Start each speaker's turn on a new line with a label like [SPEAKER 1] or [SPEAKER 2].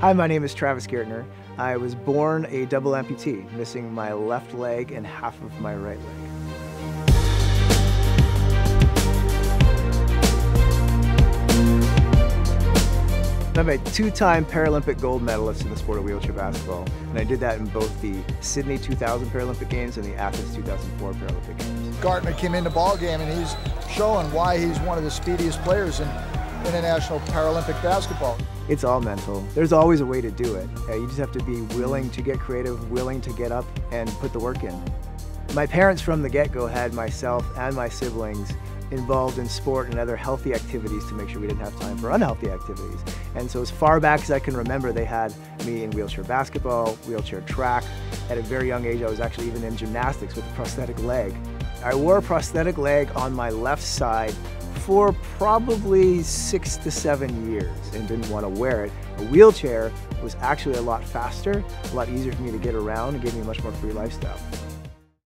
[SPEAKER 1] Hi, my name is Travis Gaertner. I was born a double amputee, missing my left leg and half of my right leg. I'm a two-time Paralympic gold medalist in the sport of wheelchair basketball, and I did that in both the Sydney 2000 Paralympic Games and the Athens 2004 Paralympic Games.
[SPEAKER 2] Gaertner came in the ball game and he's showing why he's one of the speediest players in international Paralympic basketball.
[SPEAKER 1] It's all mental. There's always a way to do it. Uh, you just have to be willing to get creative, willing to get up and put the work in. My parents from the get-go had myself and my siblings involved in sport and other healthy activities to make sure we didn't have time for unhealthy activities. And so as far back as I can remember, they had me in wheelchair basketball, wheelchair track. At a very young age, I was actually even in gymnastics with a prosthetic leg. I wore a prosthetic leg on my left side for probably six to seven years and didn't want to wear it. A wheelchair was actually a lot faster, a lot easier for me to get around and gave me a much more free lifestyle.